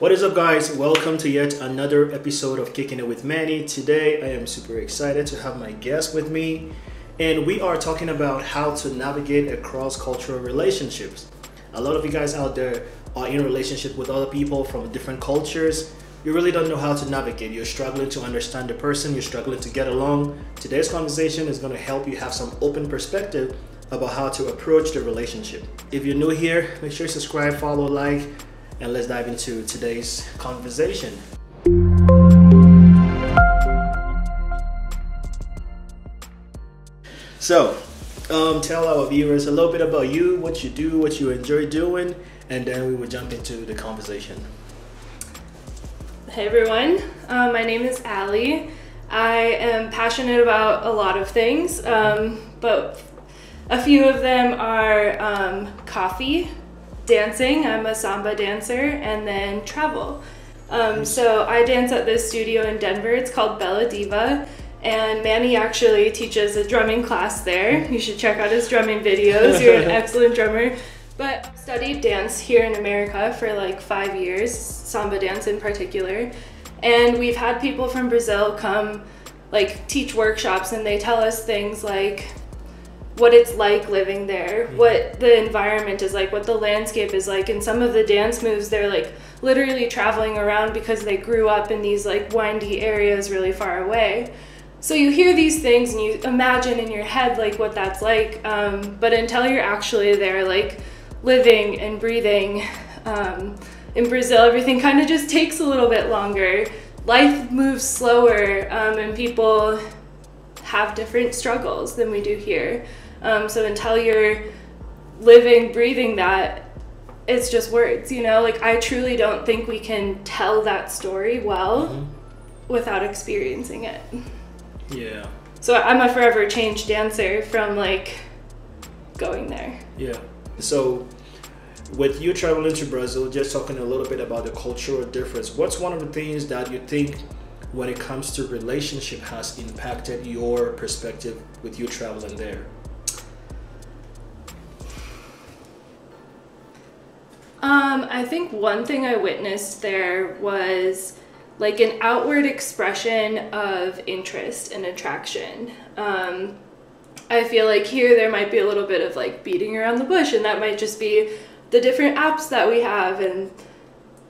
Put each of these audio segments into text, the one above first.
What is up, guys? Welcome to yet another episode of Kicking It with Manny. Today, I am super excited to have my guest with me, and we are talking about how to navigate across cultural relationships. A lot of you guys out there are in relationship with other people from different cultures. You really don't know how to navigate. You're struggling to understand the person, you're struggling to get along. Today's conversation is going to help you have some open perspective about how to approach the relationship. If you're new here, make sure you subscribe, follow, like, and let's dive into today's conversation. So, um, tell our viewers a little bit about you, what you do, what you enjoy doing, and then we will jump into the conversation. Hey everyone, uh, my name is Ali. I am passionate about a lot of things, um, but a few of them are um, coffee, dancing, I'm a samba dancer, and then travel. Um, so I dance at this studio in Denver. It's called Bella Diva. And Manny actually teaches a drumming class there. You should check out his drumming videos. You're an excellent drummer. But studied dance here in America for like five years, samba dance in particular. And we've had people from Brazil come like teach workshops and they tell us things like what it's like living there, what the environment is like, what the landscape is like. And some of the dance moves, they're like literally traveling around because they grew up in these like windy areas really far away. So you hear these things and you imagine in your head like what that's like, um, but until you're actually there, like living and breathing, um, in Brazil, everything kind of just takes a little bit longer. Life moves slower, um, and people have different struggles than we do here. Um, so until you're living, breathing that, it's just words, you know? Like, I truly don't think we can tell that story well mm-hmm. without experiencing it. Yeah. So I'm a forever changed dancer from like going there. Yeah. So with you traveling to Brazil, just talking a little bit about the cultural difference, what's one of the things that you think when it comes to relationship has impacted your perspective with you traveling there? Um, I think one thing I witnessed there was like an outward expression of interest and attraction. Um, I feel like here there might be a little bit of like beating around the bush, and that might just be the different apps that we have. And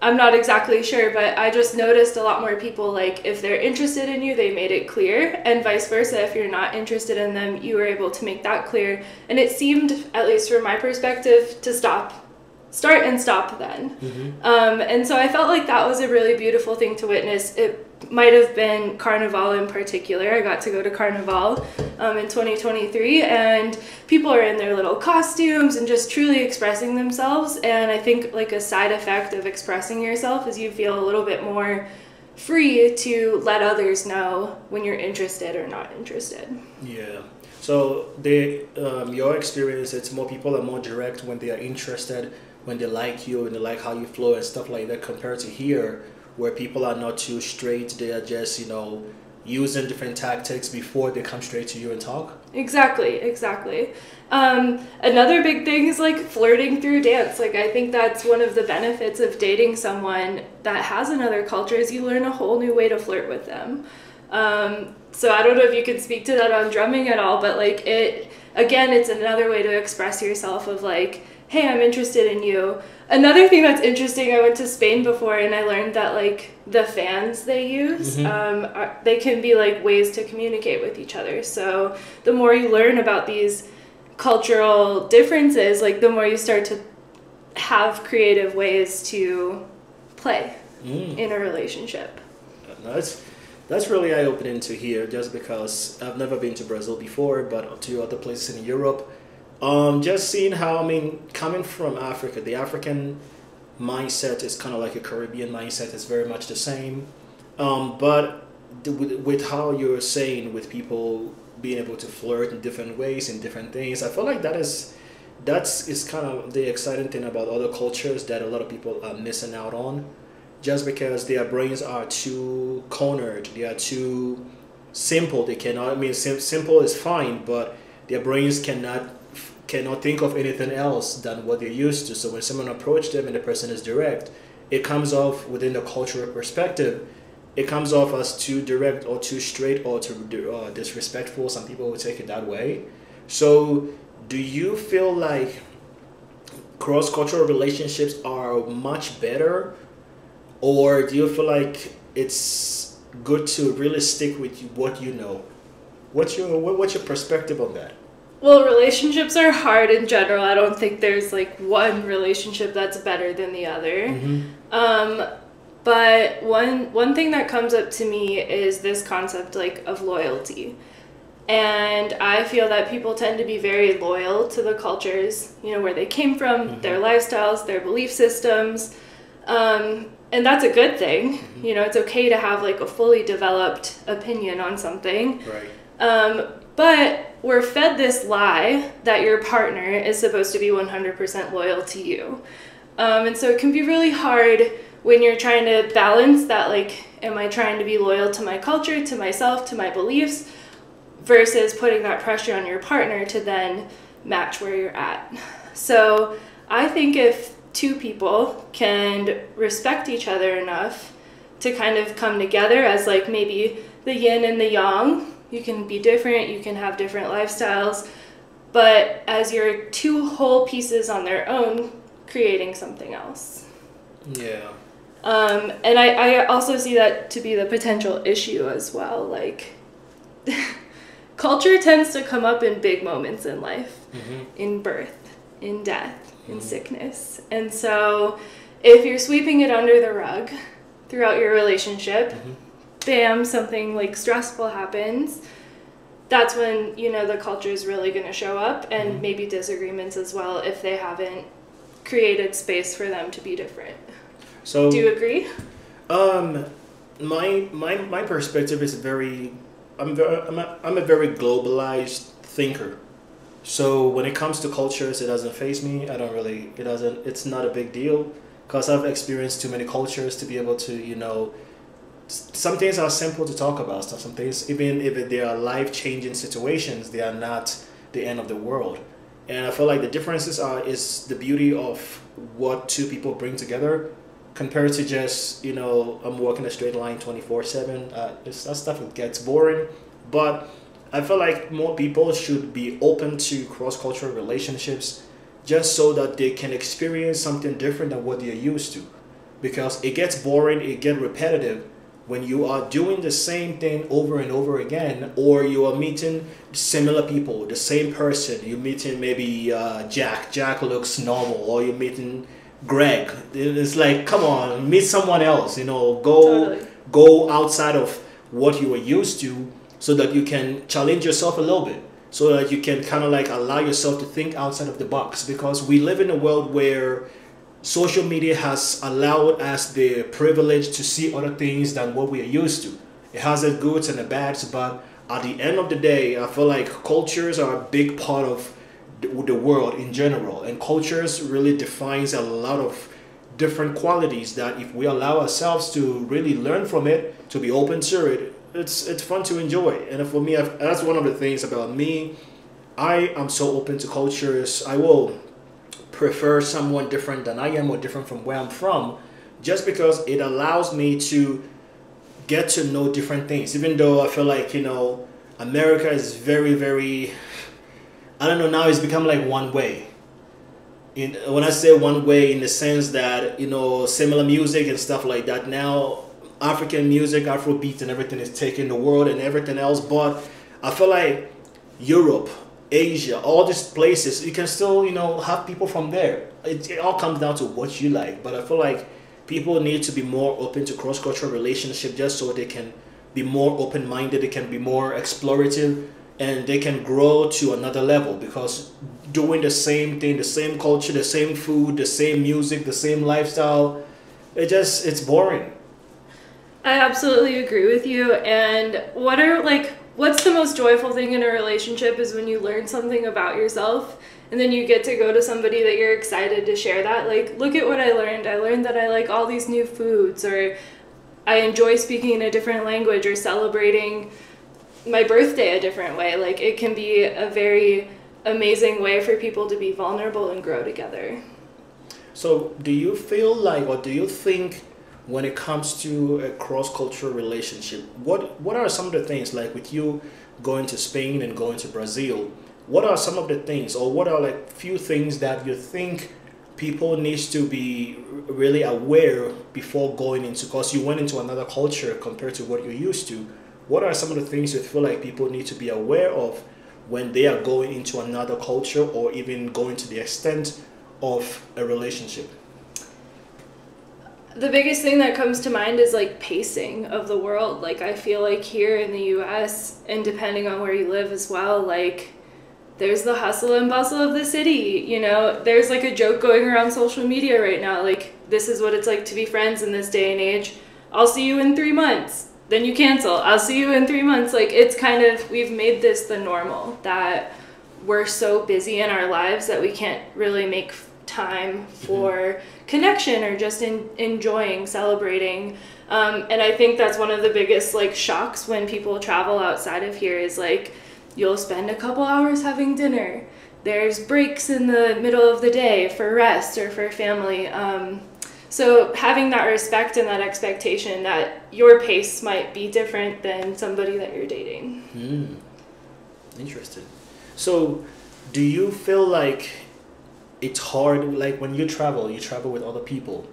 I'm not exactly sure, but I just noticed a lot more people like if they're interested in you, they made it clear, and vice versa. If you're not interested in them, you were able to make that clear. And it seemed, at least from my perspective, to stop start and stop then. Mm-hmm. Um, and so I felt like that was a really beautiful thing to witness. It might have been Carnival in particular. I got to go to Carnival um, in 2023, and people are in their little costumes and just truly expressing themselves. And I think like a side effect of expressing yourself is you feel a little bit more free to let others know when you're interested or not interested. Yeah. So they, um, your experience, it's more people are more direct when they are interested when they like you and they like how you flow and stuff like that compared to here where people are not too straight they are just you know using different tactics before they come straight to you and talk? Exactly exactly. Um, another big thing is like flirting through dance. Like i think that's one of the benefits of dating someone that has another culture is you learn a whole new way to flirt with them. Um, so i don't know if you can speak to that on drumming at all but like it again it's another way to express yourself of like hey, I'm interested in you. Another thing that's interesting, I went to Spain before and I learned that like the fans they use, mm-hmm. um, are, they can be like ways to communicate with each other. So the more you learn about these cultural differences, like the more you start to have creative ways to play mm. in a relationship. That's that's really eye opening to hear. Just because I've never been to Brazil before, but to other places in Europe um, just seeing how I mean, coming from Africa, the African mindset is kind of like a Caribbean mindset. It's very much the same, um, but with, with how you're saying with people being able to flirt in different ways in different things, I feel like that is that's is kind of the exciting thing about other cultures that a lot of people are missing out on, just because their brains are too cornered, they are too simple. They cannot. I mean, sim- simple is fine, but their brains cannot cannot think of anything else than what they're used to. So when someone approaches them and the person is direct, it comes off within the cultural perspective it comes off as too direct or too straight or too uh, disrespectful. Some people will take it that way. So, do you feel like cross cultural relationships are much better, or do you feel like it's good to really stick with what you know? What's your what's your perspective on that? Well, relationships are hard in general. I don't think there's like one relationship that's better than the other. Mm-hmm. Um, but one one thing that comes up to me is this concept like of loyalty. And I feel that people tend to be very loyal to the cultures, you know, where they came from, mm-hmm. their lifestyles, their belief systems. Um, and that's a good thing. Mm-hmm. You know, it's okay to have like a fully developed opinion on something. Right. Um, but we're fed this lie that your partner is supposed to be 100% loyal to you. Um, and so it can be really hard when you're trying to balance that like am i trying to be loyal to my culture to myself to my beliefs versus putting that pressure on your partner to then match where you're at so i think if two people can respect each other enough to kind of come together as like maybe the yin and the yang you can be different you can have different lifestyles but as your two whole pieces on their own creating something else yeah um, and I, I also see that to be the potential issue as well. Like, culture tends to come up in big moments in life, mm-hmm. in birth, in death, mm-hmm. in sickness. And so, if you're sweeping it under the rug throughout your relationship, mm-hmm. Bam, something like stressful happens. That's when you know the culture is really going to show up, and mm-hmm. maybe disagreements as well if they haven't created space for them to be different. So do you agree? Um, my my my perspective is very. I'm very, I'm a, I'm a very globalized thinker. So when it comes to cultures, it doesn't faze me. I don't really. It doesn't. It's not a big deal because I've experienced too many cultures to be able to you know. Some things are simple to talk about. Some things, even if they are life changing situations, they are not the end of the world. And I feel like the differences are is the beauty of what two people bring together compared to just you know I'm walking a straight line 24 7 uh, that stuff gets boring but I feel like more people should be open to cross-cultural relationships just so that they can experience something different than what they're used to because it gets boring it gets repetitive when you are doing the same thing over and over again or you are meeting similar people the same person you're meeting maybe uh, jack jack looks normal or you're meeting Greg. It's like, come on, meet someone else. You know, go totally. go outside of what you are used to, so that you can challenge yourself a little bit, so that you can kind of like allow yourself to think outside of the box. Because we live in a world where social media has allowed us the privilege to see other things than what we are used to. It has its goods and the bads, but at the end of the day, I feel like cultures are a big part of the world in general and cultures really defines a lot of different qualities that if we allow ourselves to really learn from it to be open to it it's it's fun to enjoy. And for me I've, that's one of the things about me. I am so open to cultures. I will prefer someone different than i am or different from where i'm from just because it allows me to get to know different things even though i feel like you know america is very very I don't know. Now it's become like one way. In, when I say one way, in the sense that you know similar music and stuff like that. Now African music, Afrobeat, and everything is taking the world and everything else. But I feel like Europe, Asia, all these places, you can still you know have people from there. It, it all comes down to what you like. But I feel like people need to be more open to cross cultural relationship just so they can be more open minded. They can be more explorative and they can grow to another level because doing the same thing the same culture the same food the same music the same lifestyle it just it's boring i absolutely agree with you and what are like what's the most joyful thing in a relationship is when you learn something about yourself and then you get to go to somebody that you're excited to share that like look at what i learned i learned that i like all these new foods or i enjoy speaking in a different language or celebrating my birthday a different way. Like it can be a very amazing way for people to be vulnerable and grow together. So, do you feel like, or do you think, when it comes to a cross-cultural relationship, what what are some of the things like with you going to Spain and going to Brazil? What are some of the things, or what are like few things that you think people needs to be really aware before going into? Because you went into another culture compared to what you're used to. What are some of the things you feel like people need to be aware of when they are going into another culture, or even going to the extent of a relationship? The biggest thing that comes to mind is like pacing of the world. Like I feel like here in the US and depending on where you live as well, like there's the hustle and bustle of the city, you know. There's like a joke going around social media right now like this is what it's like to be friends in this day and age. I'll see you in 3 months. Then you cancel. I'll see you in 3 months. Like it's kind of we've made this the normal that we're so busy in our lives that we can't really make time for mm-hmm. connection or just in, enjoying celebrating um, and i think that's one of the biggest like shocks when people travel outside of here is like you'll spend a couple hours having dinner there's breaks in the middle of the day for rest or for family um, so having that respect and that expectation that your pace might be different than somebody that you're dating mm. interesting so do you feel like it's hard like when you travel you travel with other people.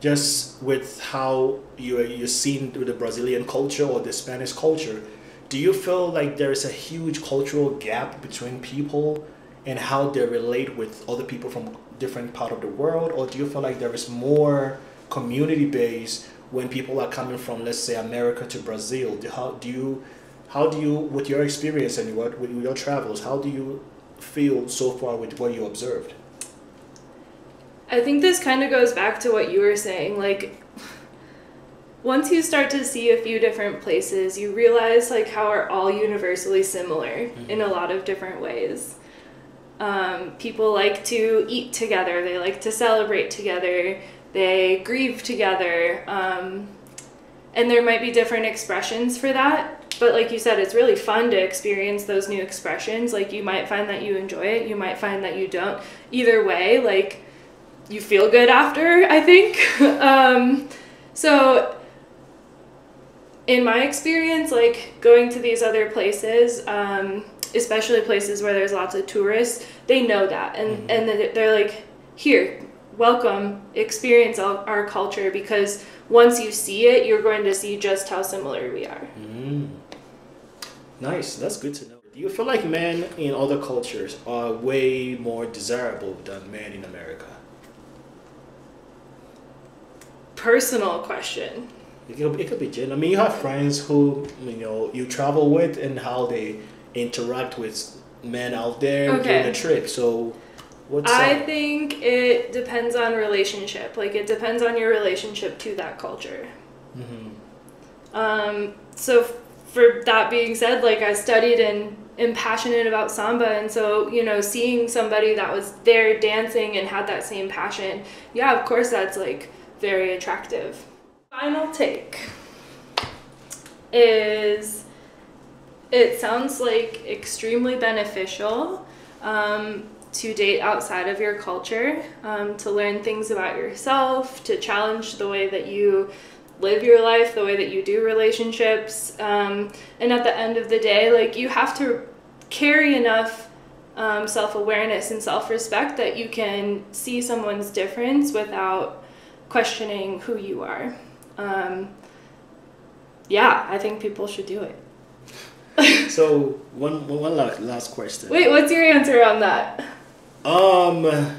Just with how you you're seen with the brazilian culture or the spanish culture do you feel like there's a huge cultural gap between people and how they relate with other people from different part of the world? Or do you feel like there is more community based when people are coming from let's say america to brazil? Do, how do you how do you with your experience and what with your travels how do you feel so far with what you observed I think this kind of goes back to what you were saying. Like, once you start to see a few different places, you realize like how are all universally similar mm-hmm. in a lot of different ways. Um, people like to eat together. They like to celebrate together. They grieve together. Um, and there might be different expressions for that. But like you said, it's really fun to experience those new expressions. Like you might find that you enjoy it. You might find that you don't. Either way, like you feel good after, I think. um, so, in my experience, like going to these other places, um, especially places where there's lots of tourists, they know that. And, mm-hmm. and they're like, here, welcome, experience our culture because once you see it, you're going to see just how similar we are. Mm. Nice, that's good to know. Do you feel like men in other cultures are way more desirable than men in America? Personal question. It could, it could be. I mean, you have friends who you know you travel with and how they interact with men out there okay. during the trip. So, what's I think it depends on relationship. Like it depends on your relationship to that culture. Mm-hmm. Um. So, for that being said, like I studied and am passionate about samba and so you know seeing somebody that was there dancing and had that same passion yeah of course that's like very attractive. Final take is it sounds like extremely beneficial um, to date outside of your culture, um, to learn things about yourself, to challenge the way that you live your life, the way that you do relationships. Um, and at the end of the day, like you have to carry enough um, self awareness and self respect that you can see someone's difference without questioning who you are. Um, yeah, I think people should do it. so one one last question. Wait, what's your answer on that? Um,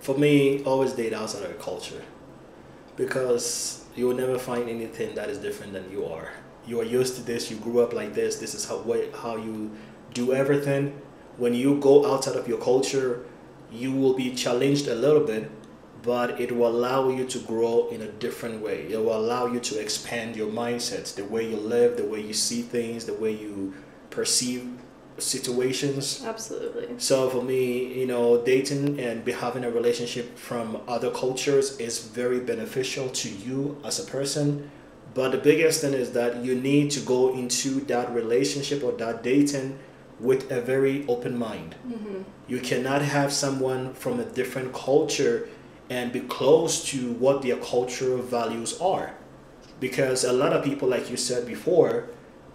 for me, always date outside of your culture, because you will never find anything that is different than you are. You are used to this. You grew up like this. This is how what, how you do everything. When you go outside of your culture, you will be challenged a little bit but it will allow you to grow in a different way. It will allow you to expand your mindsets, the way you live, the way you see things, the way you perceive situations. Absolutely. So for me, you know, dating and be having a relationship from other cultures is very beneficial to you as a person. But the biggest thing is that you need to go into that relationship or that dating with a very open mind. Mm-hmm. You cannot have someone from a different culture and be close to what their cultural values are. Because a lot of people, like you said before,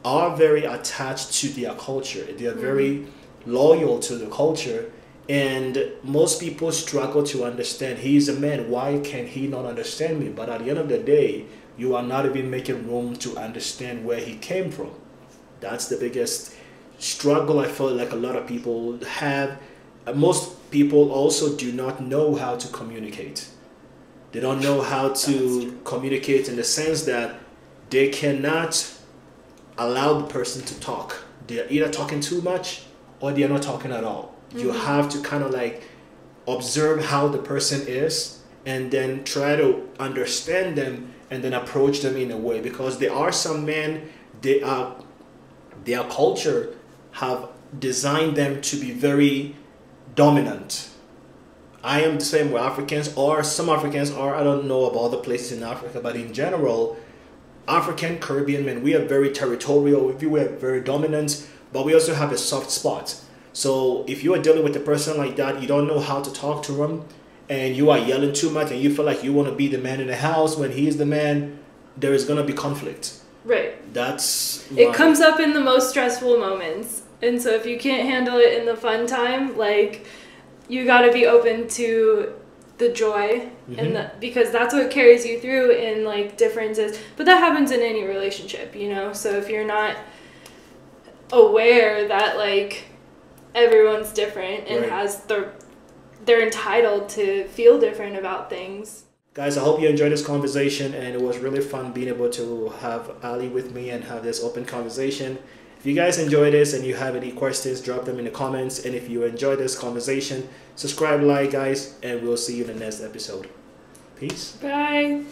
are very attached to their culture. They are very mm-hmm. loyal to the culture. And most people struggle to understand he's a man. Why can he not understand me? But at the end of the day, you are not even making room to understand where he came from. That's the biggest struggle I feel like a lot of people have. Uh, most people also do not know how to communicate. They don't know how to communicate in the sense that they cannot allow the person to talk. They're either talking too much or they're not talking at all. You mm-hmm. have to kind of like observe how the person is and then try to understand them and then approach them in a way because there are some men they are their culture have designed them to be very dominant i am the same with africans or some africans are i don't know about other places in africa but in general african caribbean men we are very territorial we are very dominant but we also have a soft spot so if you are dealing with a person like that you don't know how to talk to him, and you are yelling too much and you feel like you want to be the man in the house when he is the man, there is going to be conflict. Right. That's It comes up in the most stressful moments. And so if you can't handle it in the fun time, like you got to be open to the joy and mm-hmm. the, because that's what carries you through in like differences. But that happens in any relationship, you know. So if you're not aware that like everyone's different and Right. has the they're entitled to feel different about things. Guys, I hope you enjoyed this conversation and it was really fun being able to have Ali with me and have this open conversation. You guys enjoyed this and you have any questions, drop them in the comments. And if you enjoyed this conversation, subscribe, like, guys, and we'll see you in the next episode. Peace. Bye.